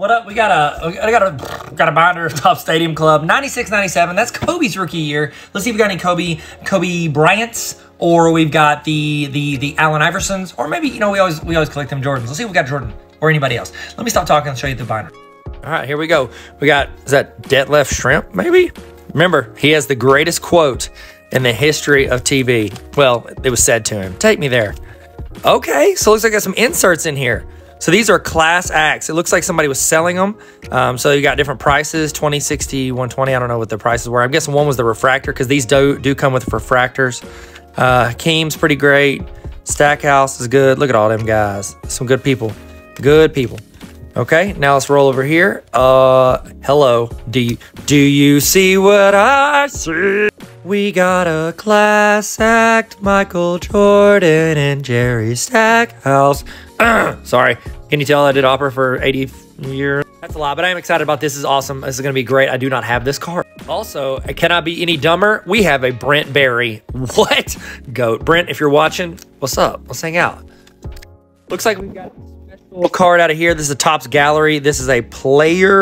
What up? We got a I got a got a binder of Topps Stadium Club 96 97. That's Kobe's rookie year. Let's see if we got any Kobe Kobe Bryants or we've got the the the Allen Iversons or maybe you know we always we always collect them Jordans. Let's see if we got Jordan or anybody else. Let me stop talking and show you the binder. All right, here we go. We got is that Detlef Schrempf maybe? Remember, he has the greatest quote in the history of TV. Well, it was said to him. Take me there. Okay, so looks like I got some inserts in here. So these are class acts. It looks like somebody was selling them. Um, so you got different prices, 20, 60, 120. I don't know what the prices were. I'm guessing one was the refractor because these do, do come with refractors. Uh, Keem's pretty great. Stackhouse is good. Look at all them guys. Some good people. Good people. Okay, now let's roll over here. Uh, hello. Do you, do you see what I see? We got a class act, Michael Jordan and Jerry Stackhouse. Sorry, can you tell I did opera for 80 years? That's a lot, but I am excited about this. this is awesome. This is going to be great. I do not have this card. Also, can I be any dumber? We have a Brent Barry. What? Goat. Brent, if you're watching, what's up? Let's hang out. Looks like we got a special card out of here. This is a Topps Gallery. This is a player,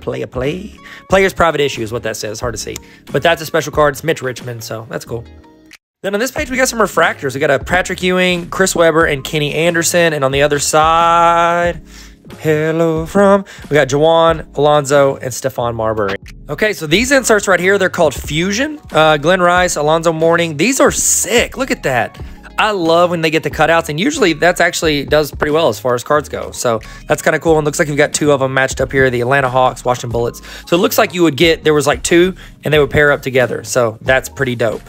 play a play Players private issue is what that says. Hard to see. But that's a special card. It's Mitch Richmond, so that's cool. Then on this page, we got some refractors. We got a Patrick Ewing, Chris Webber, and Kenny Anderson. And on the other side, hello from, we got Juwan, Alonzo, and Stephon Marbury. Okay, so these inserts right here, they're called Fusion. Uh, Glen Rice, Alonzo Mourning. These are sick. Look at that. I love when they get the cutouts, and usually that's actually does pretty well as far as cards go. So that's kind of cool. And looks like you've got two of them matched up here: the Atlanta Hawks, Washington Bullets. So it looks like you would get there was like two, and they would pair up together. So that's pretty dope.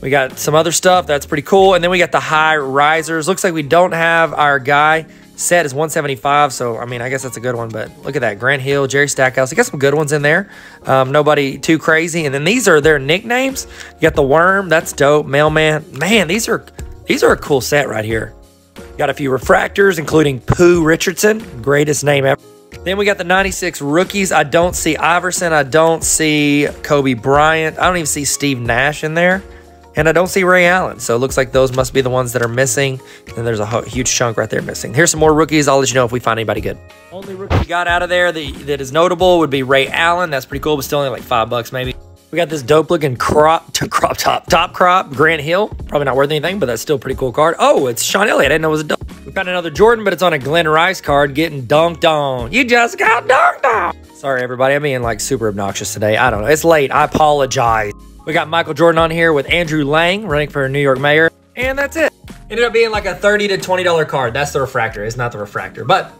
We got some other stuff that's pretty cool, and then we got the high risers. Looks like we don't have our guy set is 175. So, I mean, I guess that's a good one. But look at that. Grant Hill, Jerry Stackhouse. You got some good ones in there. Um, nobody too crazy. And then these are their nicknames. You got the Worm. That's dope. Mailman. Man, these are these are a cool set right here. Got a few refractors, including Pooh Richardson. Greatest name ever. Then we got the 96 rookies. I don't see Iverson. I don't see Kobe Bryant. I don't even see Steve Nash in there. And I don't see Ray Allen. So it looks like those must be the ones that are missing. And there's a huge chunk right there missing. Here's some more rookies. I'll let you know if we find anybody good. Only rookie we got out of there that, that is notable would be Ray Allen. That's pretty cool, but still only like five bucks maybe. We got this dope looking crop to crop top top crop Grant Hill. Probably not worth anything, but that's still a pretty cool card. Oh, it's Sean Elliott. I didn't know it was a dunk. We got another Jordan, but it's on a Glen Rice card getting dunked on. You just got dunked on. Sorry, everybody. I'm being like super obnoxious today. I don't know. It's late. I apologize. We got Michael Jordan on here with Andrew Lang running for New York mayor. And that's it. Ended up being like a 30 to $20 card. That's the refractor. It's not the refractor. But